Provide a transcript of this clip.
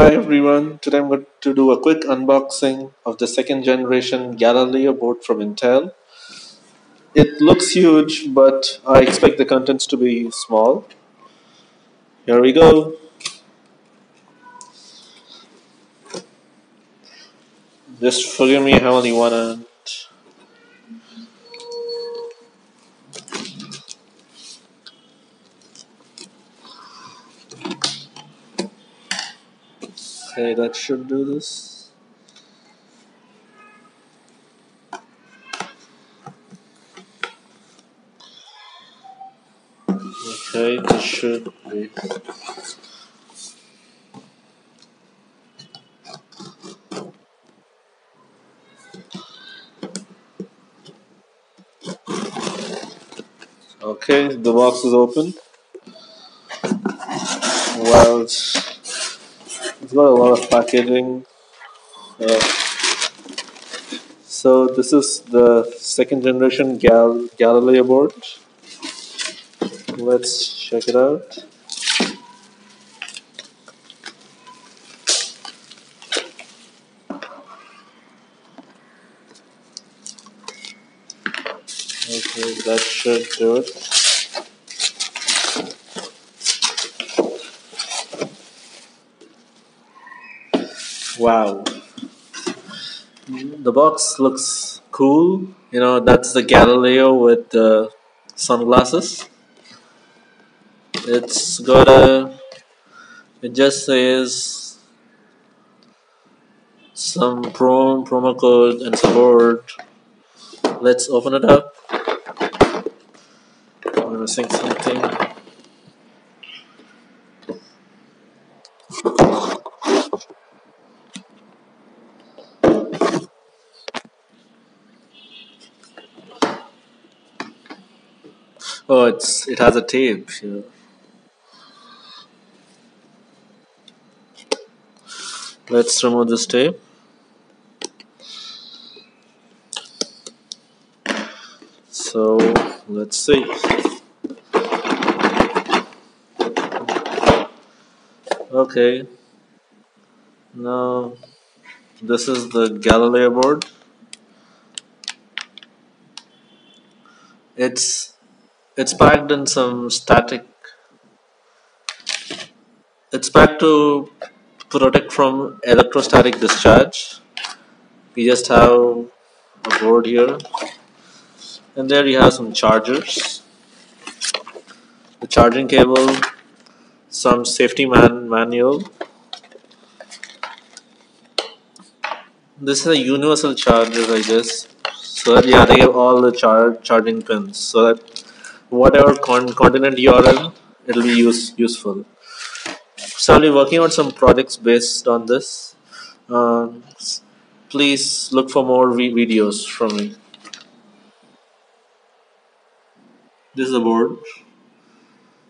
Hi everyone, today I'm going to do a quick unboxing of the second generation Galileo board from Intel. It looks huge, but I expect the contents to be small. Here we go. Just forgive me, have only one Okay, that should do this. Okay, this should be. Okay, the box is open. Well, it's got a lot of packaging. Uh, so this is the second generation Gal Galileo board. Let's check it out. Okay, that should do it. Wow. The box looks cool. You know, that's the Galileo with the sunglasses. It's got a. It just says some pro, promo code and support. Let's open it up. I'm missing something. Oh, it's it has a tape here. Let's remove this tape. So let's see. Okay. Now this is the Galileo board. It's it's packed in some static. It's packed to protect from electrostatic discharge. We just have a board here, and there you have some chargers, the charging cable, some safety man manual. This is a universal charger, I guess. So that yeah, they have all the char charging pins, so that whatever con- continent you are in, it'll be use- useful. So I'll be working on some projects based on this. Um, please look for more vi- videos from me. This is the board.